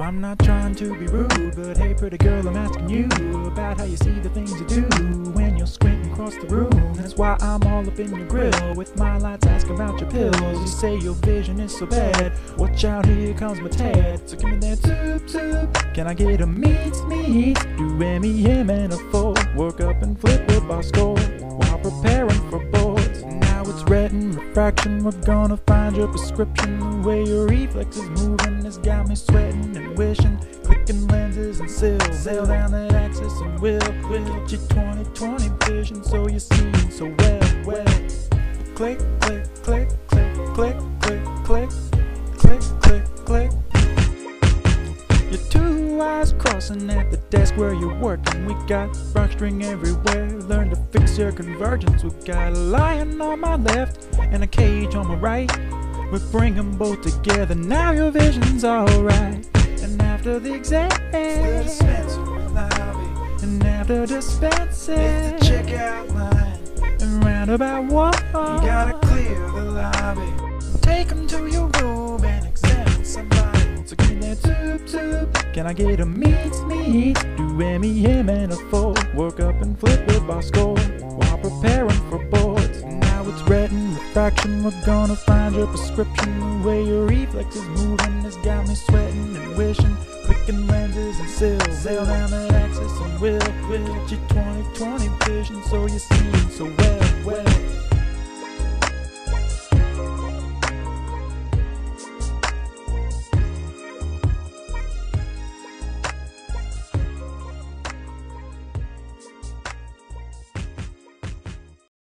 I'm not trying to be rude, but hey, pretty girl, I'm asking you about how you see the things you do when you're squinting across the room. That's why I'm all up in your grill with my lights asking about your pills. You say your vision is so bad. Watch out, here comes my tad. So give me that tube tube. Can I get a meets meets? Do M E M and a four. Work up and flip it by score while preparing it's ret and refraction. We're gonna find your prescription. The way your reflex is moving has got me sweating and wishing. Clicking lenses and cyls. Sail down that axis and we'll, we'll get you 2020 vision so you're seeing so well, well. Click, click, click, click, click, click, click, Your two eyes crossing at the desk where you're working. We got Brock string everywhere. Learn to fix your convergence. We got a lion on my left and a cage on my right. We bring them both together. Now your vision's alright. And after the exam, The lobby. and after dispensing, Hit the checkout line. and round about one, You gotta clear the lobby. Take 'em to your room and examine somebody. So me that soup, soup. Can I get a meets meets? Do M E M and a four. Work up and flip it by score while preparing for boards. Now it's ret and refraction. We're gonna find your prescription. The way your reflex is moving has got me sweating and wishing. Clicking lenses and cyls. Sail down that axis and we'll, we'll get you 2020 vision so you're seeing so well, well.